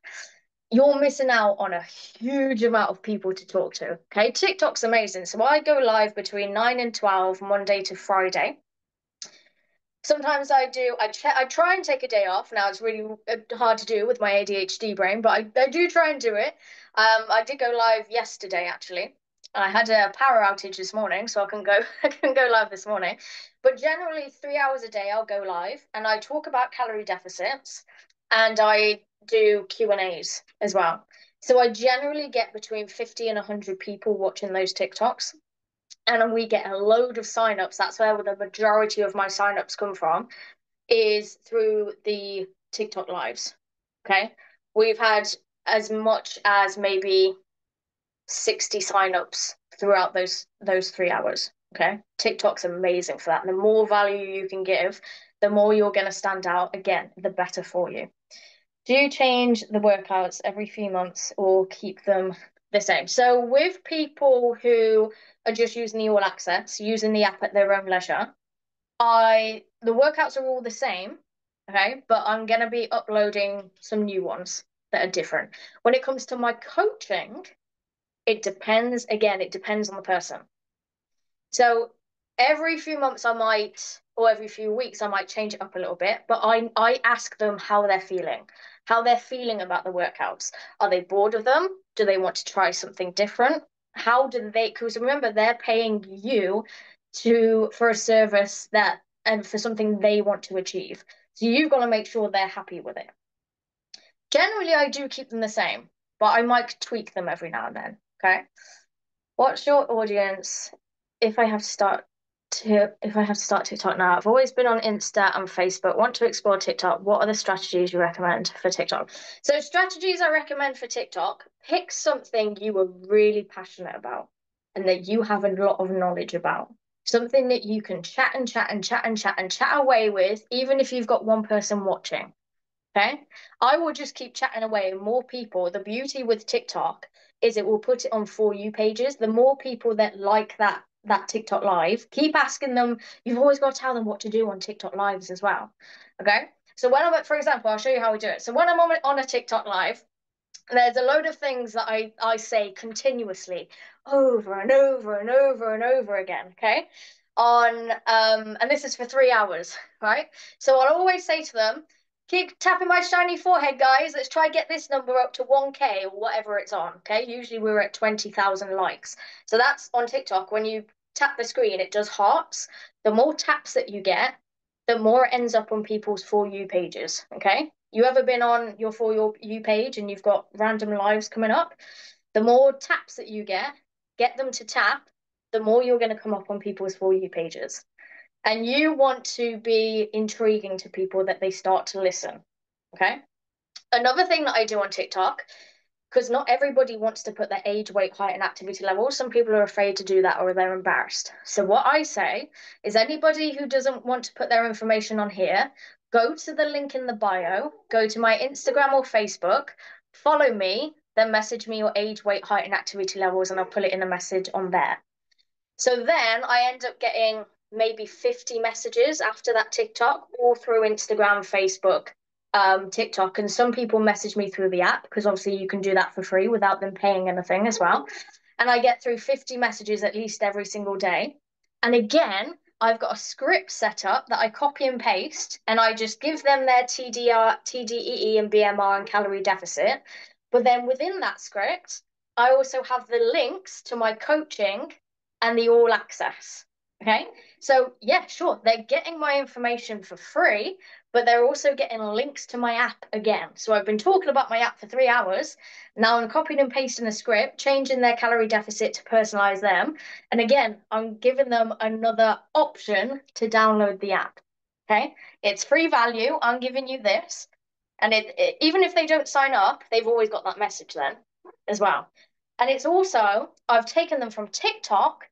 [SPEAKER 2] you're missing out on a huge amount of people to talk to. Okay, TikTok's amazing. So I go live between 9 and 12, Monday to Friday. Sometimes I do, I, ch- I try and take a day off. Now it's really uh, hard to do with my ADHD brain, but I, I do try and do it. Um, I did go live yesterday actually. I had a power outage this morning, so I can go I can go live this morning. But generally, three hours a day, I'll go live and I talk about calorie deficits, and I do Q and A's as well. So I generally get between fifty and hundred people watching those TikToks, and we get a load of signups. That's where the majority of my signups come from, is through the TikTok lives. Okay, we've had as much as maybe 60 signups throughout those those three hours. Okay. TikTok's amazing for that. The more value you can give, the more you're going to stand out. Again, the better for you. Do you change the workouts every few months or keep them the same? So, with people who are just using the all access, using the app at their own leisure, I the workouts are all the same, okay, but I'm to be uploading some new ones that are different. When it comes to my coaching, it depends. Again, it depends on the person. So every few months, I might, or every few weeks, I might change it up a little bit. But I, I ask them how they're feeling, how they're feeling about the workouts. Are they bored of them? Do they want to try something different? How do they? Because remember, they're paying you to for a service that and for something they want to achieve. So you've got to make sure they're happy with it. Generally, I do keep them the same, but I might tweak them every now and then. Okay. What's your audience? If I have to start to if I have to start TikTok now, I've always been on Insta and Facebook. Want to explore TikTok? What are the strategies you recommend for TikTok? So strategies I recommend for TikTok, pick something you are really passionate about and that you have a lot of knowledge about. Something that you can chat and chat and chat and chat and chat away with, even if you've got one person watching. Okay. I will just keep chatting away. More people. The beauty with TikTok is it will put it on for you pages. The more people that like that that TikTok live, keep asking them. You've always got to tell them what to do on TikTok lives as well. Okay. So when I'm for example, I'll show you how we do it. So when I'm on, on a TikTok live, there's a load of things that I, I say continuously over and over and over and over again. Okay. On um, and this is for three hours, right? So I'll always say to them, keep tapping my shiny forehead, guys. Let's try get this number up to 1K or whatever it's on. Okay. Usually we're at 20,000 likes. So that's on TikTok. When you tap the screen, it does hearts. The more taps that you get, the more it ends up on people's For You pages. Okay. You ever been on your For Your You page and you've got random lives coming up? The more taps that you get, get them to tap, the more you're going to come up on people's For You pages and you want to be intriguing to people that they start to listen. Okay. Another thing that I do on TikTok, because not everybody wants to put their age, weight, height, and activity level. Some people are afraid to do that or they're embarrassed. So, what I say is anybody who doesn't want to put their information on here, go to the link in the bio, go to my Instagram or Facebook, follow me, then message me your age, weight, height, and activity levels, and I'll put it in a message on there. So then I end up getting maybe 50 messages after that TikTok, all through Instagram, Facebook, um, TikTok. And some people message me through the app because obviously you can do that for free without them paying anything as well. And I get through 50 messages at least every single day. And again, I've got a script set up that I copy and paste, and I just give them their TDR, TDEE, and BMR and calorie deficit. But then within that script, I also have the links to my coaching and the all access. Okay. So, yeah, sure, they're getting my information for free, but they're also getting links to my app again. So, I've been talking about my app for three hours. Now, I'm copying and pasting a script, changing their calorie deficit to personalize them. And again, I'm giving them another option to download the app. Okay. It's free value. I'm giving you this. And it, it even if they don't sign up, they've always got that message then as well. And it's also, I've taken them from TikTok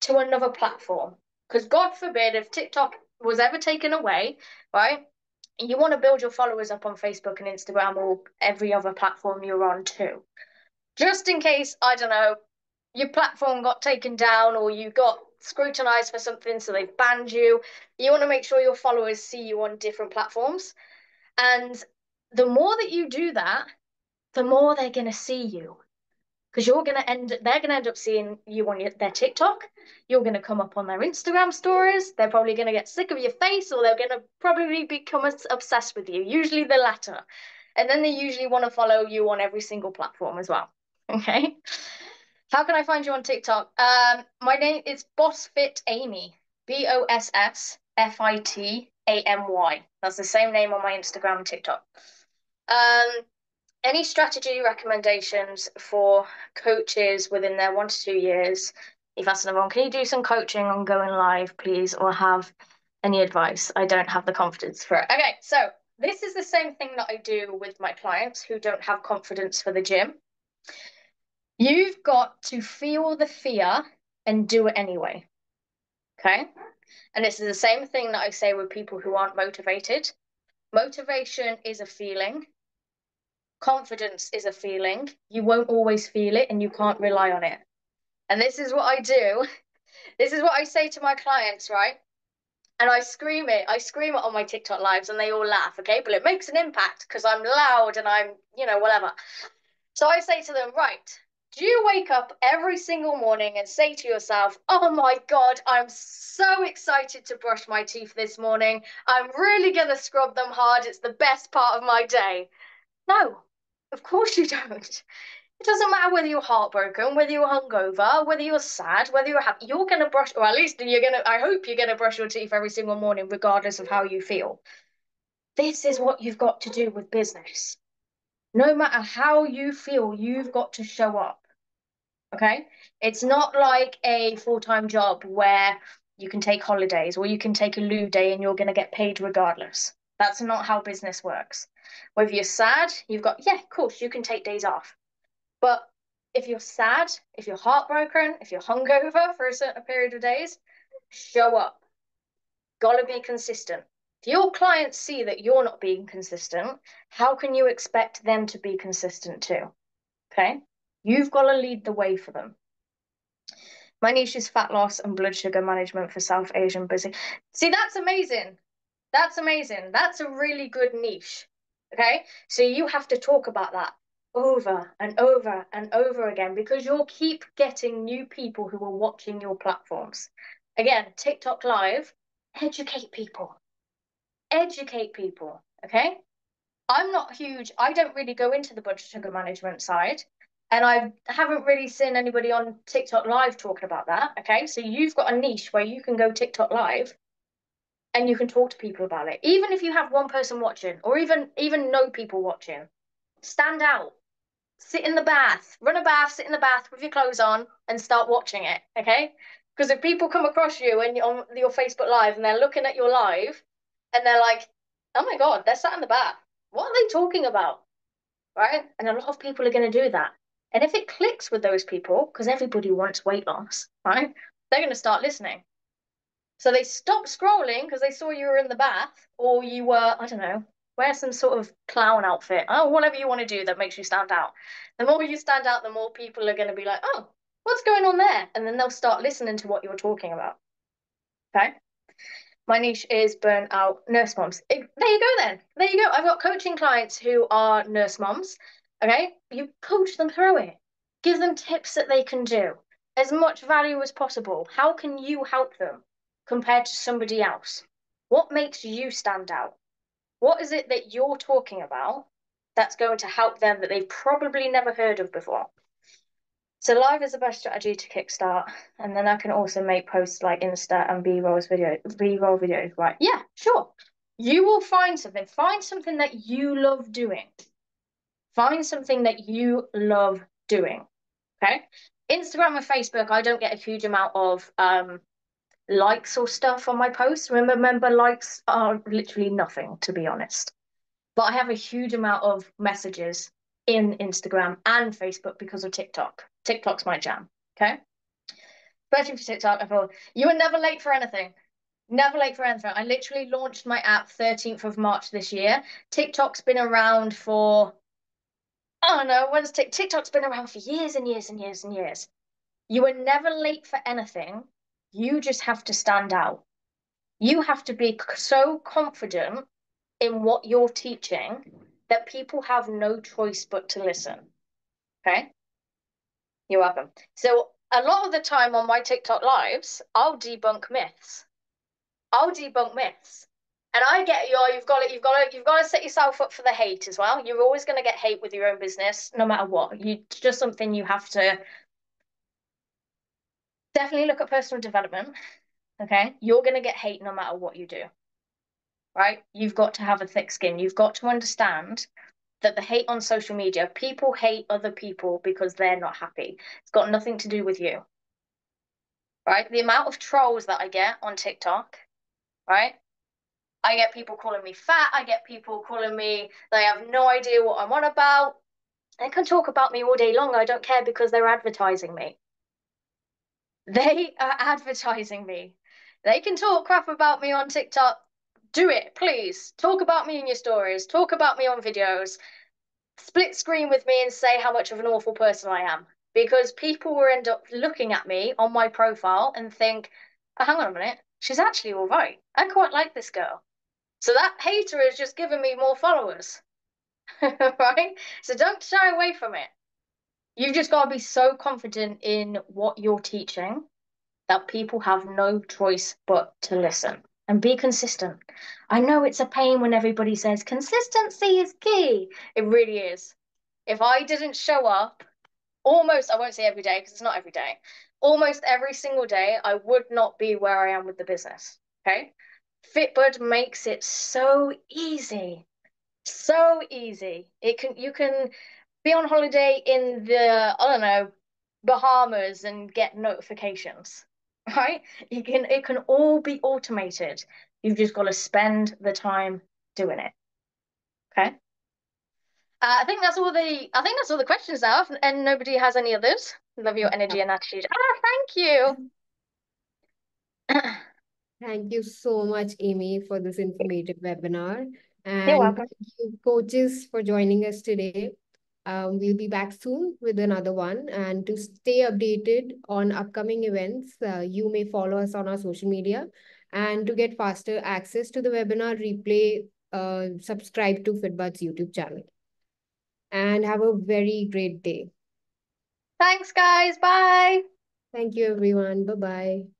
[SPEAKER 2] to another platform. Because God forbid if TikTok was ever taken away, right? You want to build your followers up on Facebook and Instagram or every other platform you're on too. just in case, I don't know, your platform got taken down or you got scrutinized for something, so they've banned you. You want to make sure your followers see you on different platforms. And the more that you do that, the more they're going to see you. Because you're going to end, they're going to end up seeing you on your, their TikTok. You're going to come up on their Instagram stories. They're probably going to get sick of your face or they're going to probably become obsessed with you, usually the latter. And then they usually want to follow you on every single platform as well. Okay. How can I find you on TikTok? Um, my name is BossFit Amy. B O S S F I T A M Y. That's the same name on my Instagram and TikTok. Um, any strategy recommendations for coaches within their one to two years? If that's one, can you do some coaching on going live, please, or have any advice? I don't have the confidence for it. Okay, so this is the same thing that I do with my clients who don't have confidence for the gym. You've got to feel the fear and do it anyway. Okay. And this is the same thing that I say with people who aren't motivated. Motivation is a feeling, confidence is a feeling. You won't always feel it and you can't rely on it. And this is what I do. This is what I say to my clients, right? And I scream it. I scream it on my TikTok lives and they all laugh, okay? But it makes an impact because I'm loud and I'm, you know, whatever. So I say to them, right, do you wake up every single morning and say to yourself, Oh my God, I'm so excited to brush my teeth this morning. I'm really going to scrub them hard. It's the best part of my day. No, of course you don't. It doesn't matter whether you're heartbroken, whether you're hungover, whether you're sad, whether you're happy. You're going to brush, or at least you're going to, I hope you're going to brush your teeth every single morning, regardless of how you feel. This is what you've got to do with business no matter how you feel, you've got to show up. Okay. It's not like a full time job where you can take holidays or you can take a loo day and you're going to get paid regardless. That's not how business works. Whether you're sad, you've got, yeah, of course, you can take days off. But if you're sad, if you're heartbroken, if you're hungover for a certain period of days, show up. Gotta be consistent. If your clients see that you're not being consistent, how can you expect them to be consistent too? Okay. You've got to lead the way for them. My niche is fat loss and blood sugar management for South Asian busy. See, that's amazing. That's amazing. That's a really good niche. Okay. So you have to talk about that over and over and over again because you'll keep getting new people who are watching your platforms. Again, TikTok Live, educate people educate people. Okay. I'm not huge. I don't really go into the blood sugar management side. And I haven't really seen anybody on TikTok live talking about that. Okay. So you've got a niche where you can go TikTok live and you can talk to people about it. Even if you have one person watching or even even no people watching, stand out. Sit in the bath, run a bath, sit in the bath with your clothes on and start watching it. Okay. Because if people come across you and on your Facebook Live and they're looking at your live and they're like, oh my God, they're sat in the bath. What are they talking about? Right? And a lot of people are going to do that. And if it clicks with those people, because everybody wants weight loss, right? They're going to start listening. So they stop scrolling because they saw you were in the bath or you were, I don't know, wear some sort of clown outfit. Oh, whatever you want to do that makes you stand out. The more you stand out, the more people are going to be like, oh, what's going on there? And then they'll start listening to what you're talking about. Okay. My niche is burnout nurse moms. It, there you go then. There you go. I've got coaching clients who are nurse moms. Okay. You coach them through it. Give them tips that they can do. As much value as possible. How can you help them compared to somebody else? What makes you stand out? What is it that you're talking about that's going to help them that they've probably never heard of before? So live is the best strategy to kickstart, and then I can also make posts like Insta and B-rolls video, B-roll videos. Right? Yeah, sure. You will find something. Find something that you love doing. Find something that you love doing. Okay. Instagram and Facebook, I don't get a huge amount of um, likes or stuff on my posts. Remember, remember, likes are literally nothing, to be honest. But I have a huge amount of messages in Instagram and Facebook because of TikTok. TikTok's my jam. Okay. Especially for TikTok, I thought you were never late for anything. Never late for anything. I literally launched my app 13th of March this year. TikTok's been around for oh no, when's TikTok's been around for years and years and years and years. You were never late for anything. You just have to stand out. You have to be so confident in what you're teaching that people have no choice but to listen. Okay? You're welcome. So, a lot of the time on my TikTok lives, I'll debunk myths. I'll debunk myths. And I get you. Oh, you've got it. you've got to, you've got to set yourself up for the hate as well. You're always going to get hate with your own business, no matter what. You just something you have to definitely look at personal development. Okay, you're going to get hate no matter what you do. Right? You've got to have a thick skin. You've got to understand that the hate on social media, people hate other people because they're not happy. It's got nothing to do with you. Right? The amount of trolls that I get on TikTok, right? I get people calling me fat. I get people calling me, they have no idea what I'm on about. They can talk about me all day long. I don't care because they're advertising me. They are advertising me. They can talk crap about me on TikTok. Do it, please. Talk about me in your stories. Talk about me on videos. Split screen with me and say how much of an awful person I am. Because people will end up looking at me on my profile and think, oh, hang on a minute, she's actually all right. I quite like this girl. So that hater has just given me more followers. right? So don't shy away from it. You've just got to be so confident in what you're teaching that people have no choice but to listen and be consistent. I know it's a pain when everybody says consistency is key. It really is. If I didn't show up almost, I won't say every day because it's not every day, almost every single day, I would not be where I am with the business. Okay. FitBudd makes it so easy. So easy. It can you can be on holiday in the I don't know Bahamas and get notifications, right? You can it can all be automated. You've just got to spend the time doing it. Okay. Uh, I think that's all the I think that's all the questions now, and nobody has any others. Love your energy and attitude. Ah, thank
[SPEAKER 1] you. Thank you so much, Amy, for this informative webinar. And
[SPEAKER 2] You're welcome.
[SPEAKER 1] thank you, coaches, for joining us today. Um, we'll be back soon with another one. And to stay updated on upcoming events, uh, you may follow us on our social media. And to get faster access to the webinar replay, uh, subscribe to FitBudd's YouTube channel. And have a very great day.
[SPEAKER 2] Thanks, guys. Bye.
[SPEAKER 1] Thank you, everyone. Bye-bye.